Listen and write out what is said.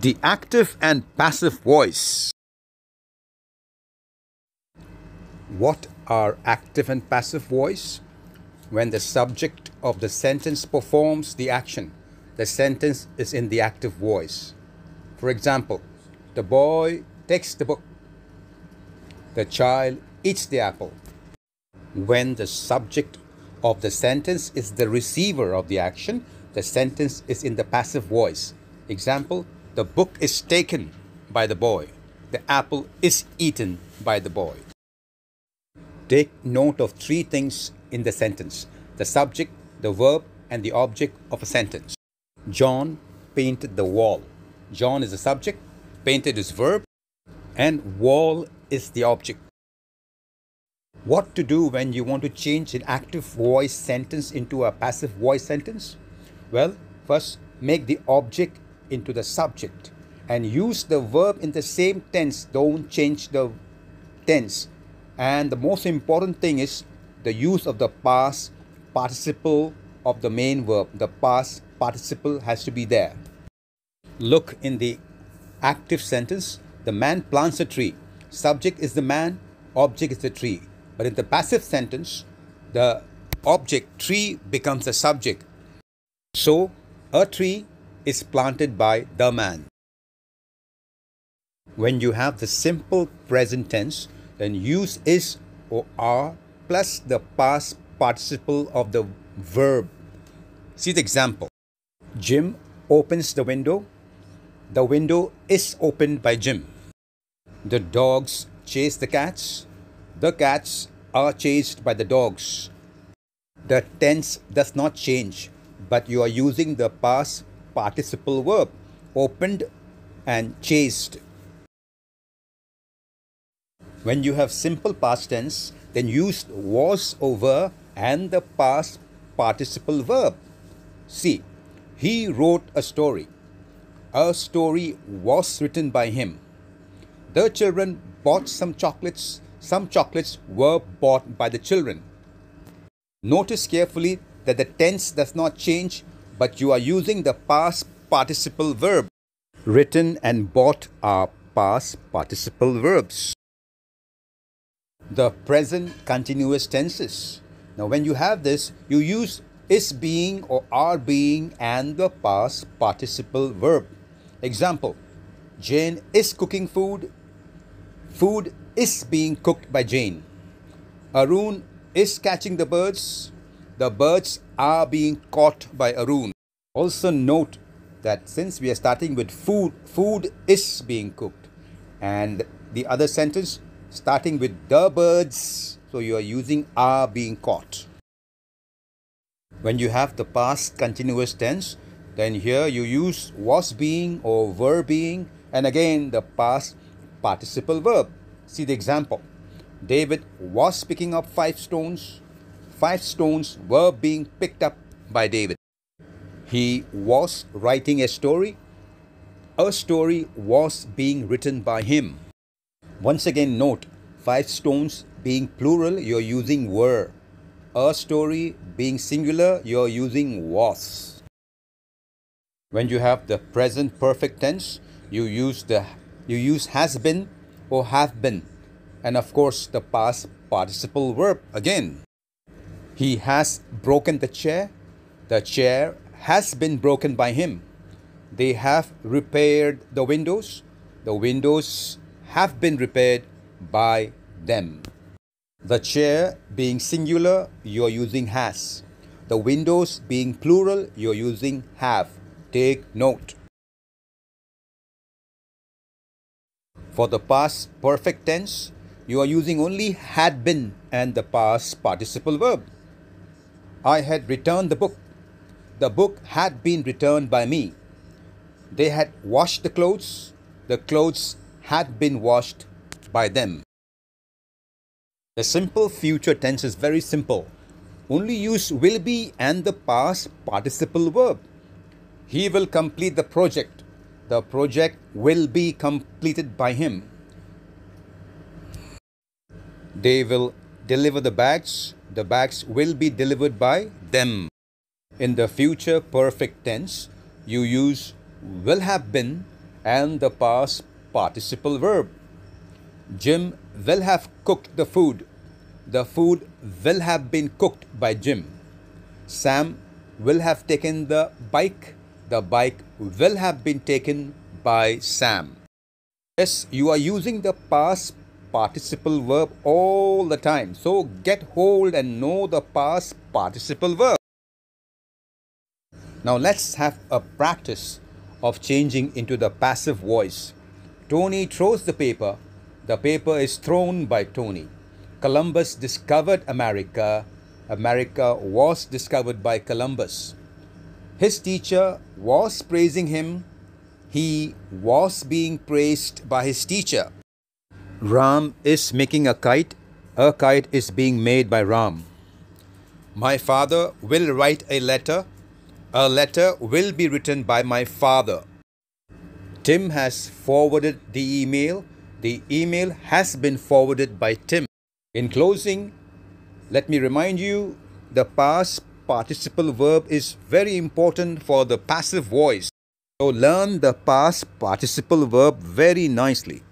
The active and passive voice. What are active and passive voice? When the subject of the sentence performs the action, the sentence is in the active voice. For example, the boy takes the book. The child eats the apple. When the subject of the sentence is the receiver of the action, the sentence is in the passive voice. Example, the book is taken by the boy. The apple is eaten by the boy. Take note of three things in the sentence the subject, the verb, and the object of a sentence. John painted the wall. John is the subject, painted is verb, and wall is the object. What to do when you want to change an active voice sentence into a passive voice sentence? Well, first make the object into the subject and use the verb in the same tense. Don't change the tense. And the most important thing is the use of the past participle of the main verb. The past participle has to be there. Look in the active sentence the man plants a tree. Subject is the man, object is the tree. But in the passive sentence, the object tree becomes the subject. So, a tree is planted by the man. When you have the simple present tense, then use is or are plus the past participle of the verb. See the example. Jim opens the window. The window is opened by Jim. The dogs chase the cats. The cats are chased by the dogs. The tense does not change, but you are using the past participle verb opened and chased. When you have simple past tense, then use was over and the past participle verb. See, he wrote a story. A story was written by him. The children bought some chocolates. Some chocolates were bought by the children. Notice carefully that the tense does not change, but you are using the past participle verb. Written and bought are past participle verbs. The present continuous tenses. Now, when you have this, you use is being or are being and the past participle verb. Example Jane is cooking food Food is being cooked by Jane. Arun is catching the birds. The birds are being caught by Arun. Also note that since we are starting with food, food is being cooked. And the other sentence starting with the birds, so you are using are being caught. When you have the past continuous tense, then here you use was being or were being, and again the past participle verb. See the example. David was picking up five stones. Five stones were being picked up by David. He was writing a story. A story was being written by him. Once again, note five stones being plural, you're using were. A story being singular, you're using was. When you have the present perfect tense, you use the you use has been or have been. And of course, the past participle verb again. He has broken the chair. The chair has been broken by him. They have repaired the windows. The windows have been repaired by them. The chair being singular, you're using has. The windows being plural, you're using have. Take note. For the past perfect tense, you are using only had been and the past participle verb. I had returned the book. The book had been returned by me. They had washed the clothes. The clothes had been washed by them. The simple future tense is very simple. Only use will be and the past participle verb. He will complete the project the project will be completed by him. They will deliver the bags, the bags will be delivered by them. In the future perfect tense, you use will have been and the past participle verb. Jim will have cooked the food. The food will have been cooked by Jim. Sam will have taken the bike. The bike will have been taken by Sam. Yes, you are using the past participle verb all the time. So get hold and know the past participle verb. Now let's have a practice of changing into the passive voice. Tony throws the paper. The paper is thrown by Tony. Columbus discovered America. America was discovered by Columbus. His teacher was praising him. He was being praised by his teacher. Ram is making a kite. A kite is being made by Ram. My father will write a letter. A letter will be written by my father. Tim has forwarded the email. The email has been forwarded by Tim. In closing, let me remind you the past participle verb is very important for the passive voice. So learn the past participle verb very nicely.